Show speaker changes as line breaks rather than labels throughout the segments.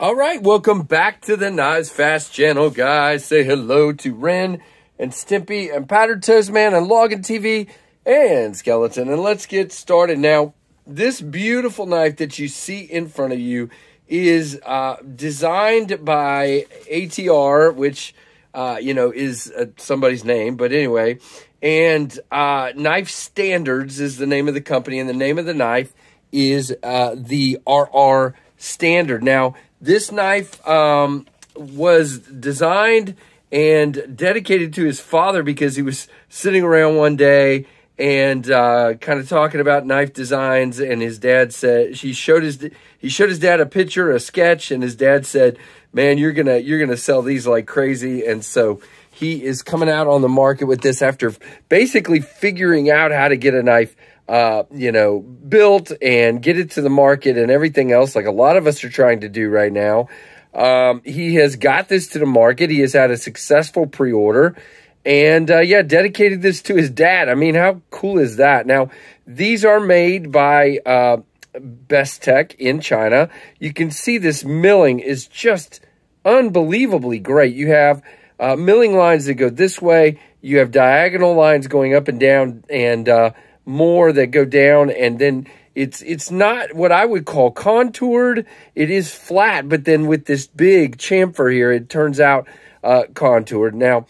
All right, welcome back to the Knives Fast channel, guys. Say hello to Ren and Stimpy and Powdered Toast Man and Logging TV and Skeleton. And let's get started. Now, this beautiful knife that you see in front of you is uh, designed by ATR, which, uh, you know, is uh, somebody's name. But anyway, and uh, Knife Standards is the name of the company, and the name of the knife is uh, the RR Standard. Now, this knife um, was designed and dedicated to his father because he was sitting around one day and uh, kind of talking about knife designs. And his dad said he showed his he showed his dad a picture, a sketch, and his dad said, "Man, you're gonna you're gonna sell these like crazy." And so he is coming out on the market with this after basically figuring out how to get a knife uh, you know, built and get it to the market and everything else, like a lot of us are trying to do right now. Um, he has got this to the market. He has had a successful pre-order and, uh, yeah, dedicated this to his dad. I mean, how cool is that? Now, these are made by, uh, Bestech in China. You can see this milling is just unbelievably great. You have, uh, milling lines that go this way. You have diagonal lines going up and down and, uh, more that go down and then it's it's not what I would call contoured. It is flat, but then with this big chamfer here, it turns out uh, contoured. Now,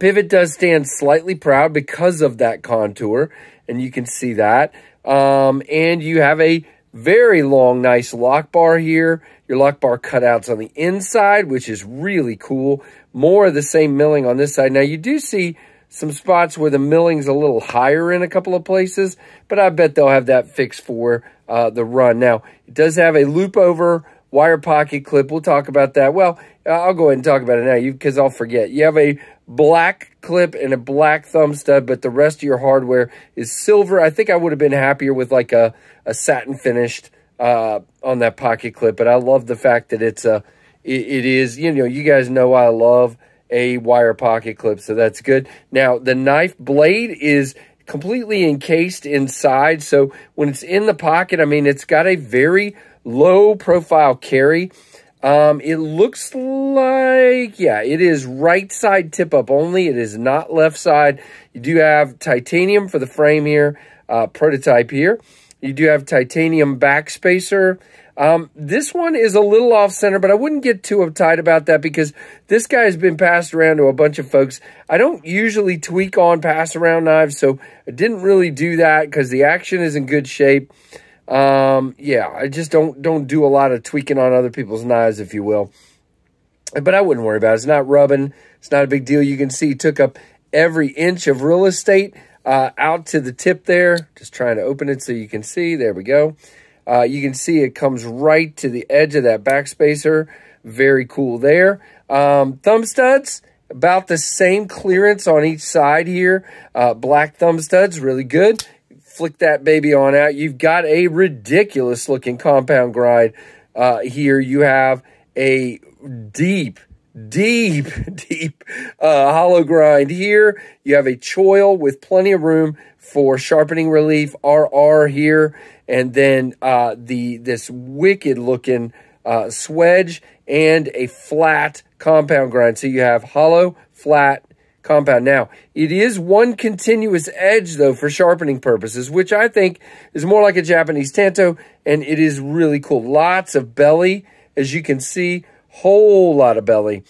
pivot does stand slightly proud because of that contour, and you can see that. Um, and you have a very long, nice lock bar here. Your lock bar cutouts on the inside, which is really cool. More of the same milling on this side. Now, you do see some spots where the milling's a little higher in a couple of places, but I bet they'll have that fixed for uh, the run. Now, it does have a loop over wire pocket clip. We'll talk about that. Well, I'll go ahead and talk about it now because I'll forget. You have a black clip and a black thumb stud, but the rest of your hardware is silver. I think I would have been happier with like a, a satin finished uh, on that pocket clip, but I love the fact that it's a, it, it is, you know, you guys know I love a wire pocket clip, so that's good. Now, the knife blade is completely encased inside, so when it's in the pocket, I mean, it's got a very low profile carry. Um, it looks like, yeah, it is right side tip up only. It is not left side. You do have titanium for the frame here, uh, prototype here. You do have titanium backspacer. Um, this one is a little off center, but I wouldn't get too uptight about that because this guy has been passed around to a bunch of folks. I don't usually tweak on pass around knives, so I didn't really do that because the action is in good shape. Um, yeah, I just don't don't do a lot of tweaking on other people's knives, if you will. But I wouldn't worry about it. It's not rubbing. It's not a big deal. You can see he took up every inch of real estate uh, out to the tip there. Just trying to open it so you can see. There we go. Uh, you can see it comes right to the edge of that backspacer. Very cool there. Um, thumb studs, about the same clearance on each side here. Uh, black thumb studs, really good. Flick that baby on out. You've got a ridiculous looking compound grind uh, here. You have a deep, deep, deep uh, hollow grind here. You have a choil with plenty of room for sharpening relief. RR here and then uh, the this wicked looking uh, swedge and a flat compound grind. So you have hollow, flat, compound. Now, it is one continuous edge, though, for sharpening purposes, which I think is more like a Japanese tanto, and it is really cool. Lots of belly, as you can see, whole lot of belly.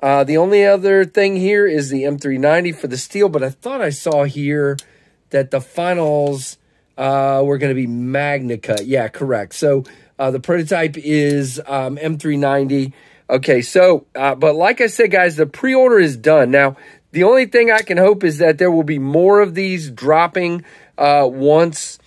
Uh, the only other thing here is the M390 for the steel, but I thought I saw here that the finals uh, we're going to be MagnaCut. Yeah, correct. So uh, the prototype is um, M390. Okay, so, uh, but like I said, guys, the pre-order is done. Now, the only thing I can hope is that there will be more of these dropping uh, once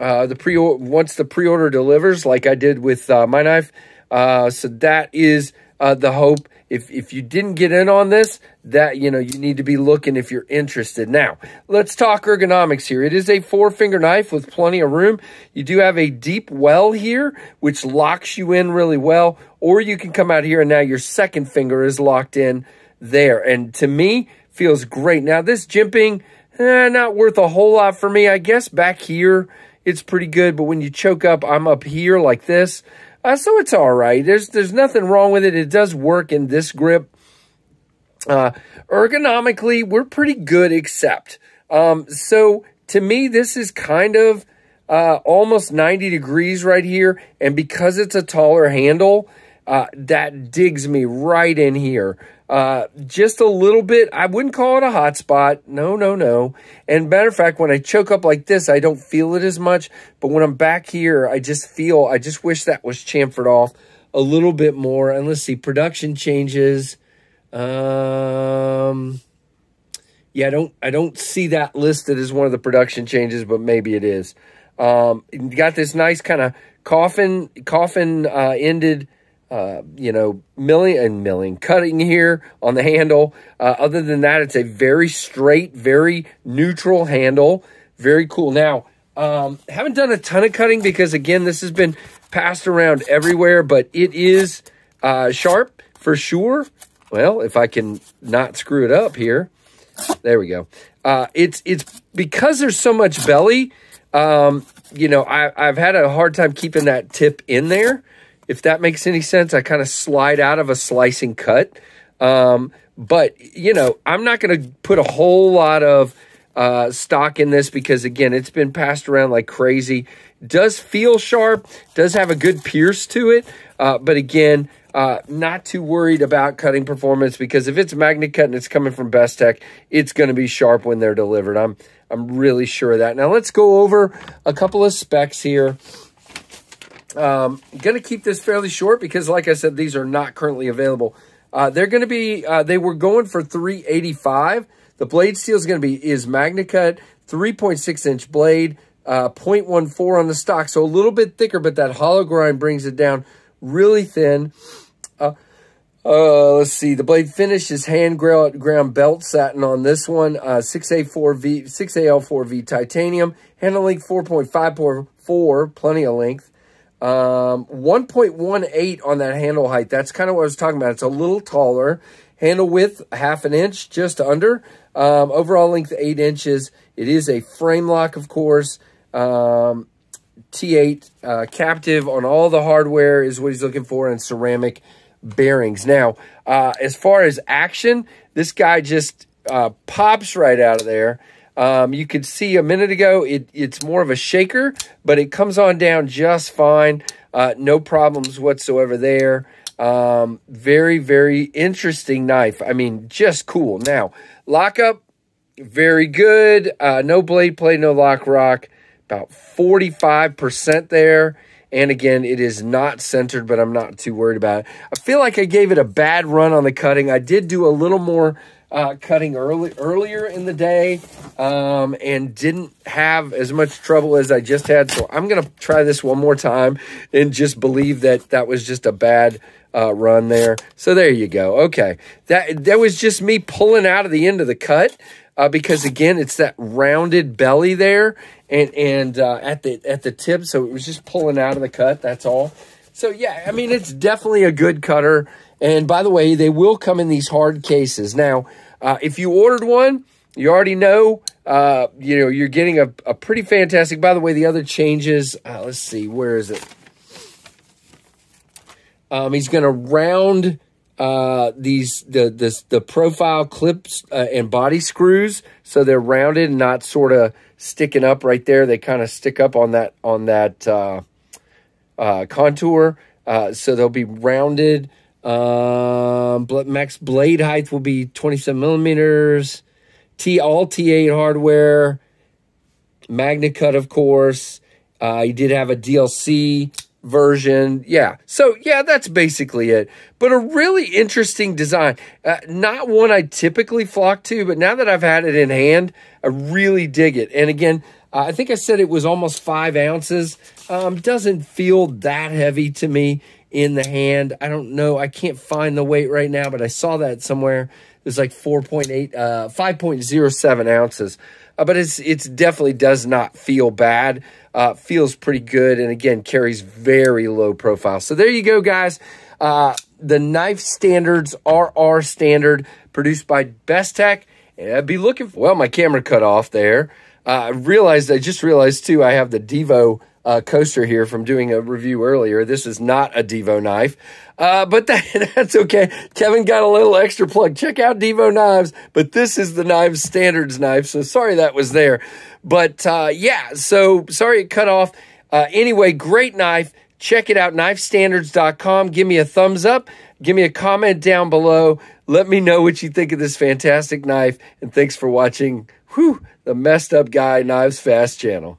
uh, the pre once the pre-order delivers, like I did with uh, my knife. Uh, so that is uh, the hope. If, if you didn't get in on this, that, you know, you need to be looking if you're interested. Now, let's talk ergonomics here. It is a four-finger knife with plenty of room. You do have a deep well here, which locks you in really well, or you can come out here and now your second finger is locked in there. And to me, feels great. Now, this jimping, eh, not worth a whole lot for me. I guess back here, it's pretty good, but when you choke up, I'm up here like this. Uh, so it's all right. There's there's nothing wrong with it. It does work in this grip. Uh, ergonomically, we're pretty good, except um, so to me, this is kind of uh, almost 90 degrees right here. And because it's a taller handle, uh, that digs me right in here. Uh, just a little bit. I wouldn't call it a hot spot. No, no, no. And matter of fact, when I choke up like this, I don't feel it as much. But when I'm back here, I just feel, I just wish that was chamfered off a little bit more. And let's see, production changes. Um, yeah, I don't, I don't see that listed as one of the production changes, but maybe it is. Um, got this nice kind of coffin, coffin uh, ended uh, you know, milling and milling, cutting here on the handle. Uh, other than that, it's a very straight, very neutral handle. Very cool. Now, um, haven't done a ton of cutting because, again, this has been passed around everywhere, but it is uh, sharp for sure. Well, if I can not screw it up here. There we go. Uh, it's it's because there's so much belly. Um, you know, I, I've had a hard time keeping that tip in there if that makes any sense. I kind of slide out of a slicing cut. Um, but, you know, I'm not going to put a whole lot of uh, stock in this because, again, it's been passed around like crazy. Does feel sharp, does have a good pierce to it. Uh, but, again, uh, not too worried about cutting performance because if it's MagnaCut and it's coming from Bestech, it's going to be sharp when they're delivered. I'm I'm really sure of that. Now let's go over a couple of specs here. Um, going to keep this fairly short because, like I said, these are not currently available. Uh, they're going to be, uh, they were going for 385 The blade steel is going to be, is MagnaCut, 3.6 inch blade, uh, 0.14 on the stock. So a little bit thicker, but that hollow grind brings it down really thin. Uh, uh, let's see. The blade finish is hand ground belt satin on this one. Uh, 6A4V, 6AL4V titanium. Handle length 4.54, plenty of length. Um, 1.18 on that handle height. That's kind of what I was talking about. It's a little taller. Handle width, half an inch, just under. Um, overall length, 8 inches. It is a frame lock, of course. Um, T8 uh, captive on all the hardware is what he's looking for, and ceramic bearings. Now, uh, as far as action, this guy just uh, pops right out of there. Um, you could see a minute ago, it, it's more of a shaker, but it comes on down just fine. Uh, no problems whatsoever there. Um, very, very interesting knife. I mean, just cool. Now, lockup, very good. Uh, no blade play, no lock rock. About 45% there. And again, it is not centered, but I'm not too worried about it. I feel like I gave it a bad run on the cutting. I did do a little more uh, cutting early earlier in the day um, and didn't have as much trouble as I just had. So I'm going to try this one more time and just believe that that was just a bad uh, run there. So there you go. Okay. That, that was just me pulling out of the end of the cut. Uh, because again, it's that rounded belly there, and and uh, at the at the tip, so it was just pulling out of the cut. That's all. So yeah, I mean, it's definitely a good cutter. And by the way, they will come in these hard cases. Now, uh, if you ordered one, you already know, uh, you know, you're getting a, a pretty fantastic. By the way, the other changes, uh, let's see, where is it? Um, he's going to round uh, these the this the profile clips uh, and body screws so they're rounded and not sort of sticking up right there. They kind of stick up on that on that uh, uh, contour, uh, so they'll be rounded. Um, max blade height will be 27 millimeters. T all T8 hardware. MagnaCut, of course. Uh, he did have a DLC version. Yeah. So, yeah, that's basically it. But a really interesting design. Uh, not one I typically flock to, but now that I've had it in hand, I really dig it. And again, uh, I think I said it was almost five ounces. Um, doesn't feel that heavy to me in the hand. I don't know. I can't find the weight right now, but I saw that somewhere. It's like 4.8, uh, 5.07 ounces. Uh, but it's it's definitely does not feel bad. Uh, feels pretty good, and again carries very low profile. So there you go, guys. Uh, the knife standards are our standard, produced by Bestech. And I'd be looking for. Well, my camera cut off there. Uh, I realized I just realized too. I have the Devo uh, coaster here from doing a review earlier. This is not a Devo knife, uh, but that, that's okay. Kevin got a little extra plug. Check out Devo knives, but this is the knives standards knife. So sorry that was there, but uh, yeah. So sorry it cut off. Uh, anyway, great knife. Check it out, knifestandards.com. Give me a thumbs up. Give me a comment down below. Let me know what you think of this fantastic knife. And thanks for watching whew, the Messed Up Guy Knives Fast channel.